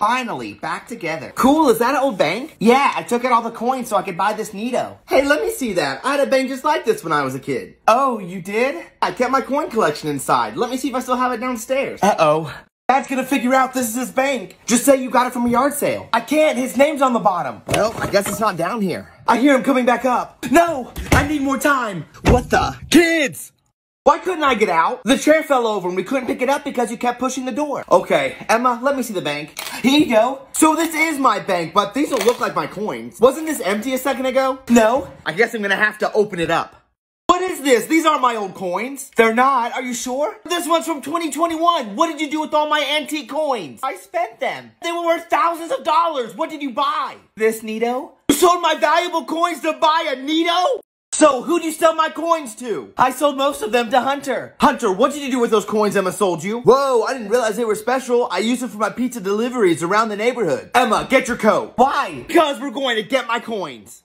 Finally, back together. Cool, is that an old bank? Yeah, I took out all the coins so I could buy this Nito. Hey, let me see that. I had a bank just like this when I was a kid. Oh, you did? I kept my coin collection inside. Let me see if I still have it downstairs. Uh-oh. Dad's gonna figure out this is his bank. Just say you got it from a yard sale. I can't, his name's on the bottom. Well, I guess it's not down here. I hear him coming back up. No, I need more time. What the? Kids! Why couldn't I get out? The chair fell over and we couldn't pick it up because you kept pushing the door. Okay, Emma, let me see the bank. Here you go. So this is my bank, but these don't look like my coins. Wasn't this empty a second ago? No. I guess I'm gonna have to open it up. What is this? These aren't my old coins. They're not. Are you sure? This one's from 2021. What did you do with all my antique coins? I spent them. They were worth thousands of dollars. What did you buy? This Nito? You sold my valuable coins to buy a Nito? So, who'd you sell my coins to? I sold most of them to Hunter. Hunter, what did you do with those coins Emma sold you? Whoa, I didn't realize they were special. I used them for my pizza deliveries around the neighborhood. Emma, get your coat. Why? Because we're going to get my coins.